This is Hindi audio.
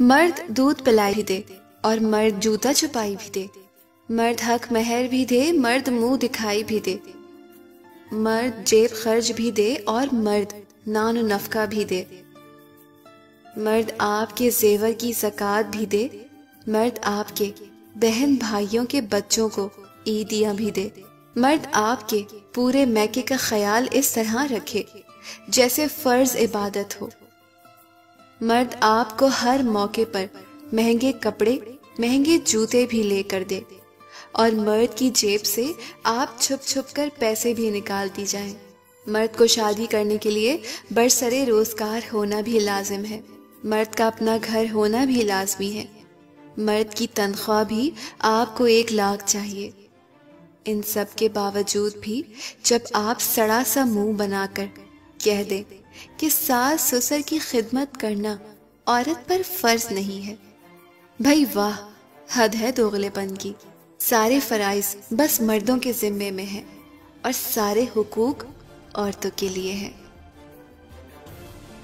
मर्द दूध पिलाई भी दे और मर्द जूता छुपाई भी दे। मर्द हक महर भी दे, मर्द मुँह दिखाई भी दे। मर्द जेब खर्च भी दे और मर्द नान नफका भी दे। मर्द आपके जेवर की जक़ात भी दे। मर्द आपके बहन भाइयों के बच्चों को ईदियाँ भी दे। मर्द आपके पूरे मैके का ख्याल इस तरह रखे, जैसे फ़र्ज़ इबादत हो। मर्द आपको हर मौके पर महँगे कपड़े, महँगे जूते भी लेकर दे और मर्द की जेब से आप छुप छुप कर पैसे भी निकाल दी जाए। मर्द को शादी करने के लिए बरसरे रोज़गार होना भी लाजिम है। मर्द का अपना घर होना भी लाजमी है। मर्द की तनख्वाह भी आपको एक लाख चाहिए। इन सब के बावजूद भी जब आप सड़ा सा मुँह बनाकर कह दें कि सास ससुर की खिदमत करना औरत पर फ़र्ज़ नहीं है। भाई वाह, हद है दोगलेपन की। सारे फराइज बस मर्दों के जिम्मे में हैं और सारे हुकूक औरतों के लिए हैं।